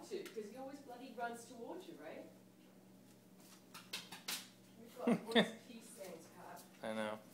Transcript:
want to, because he always bloody runs towards you, right? We've got a of those peace stains, Pat. I know.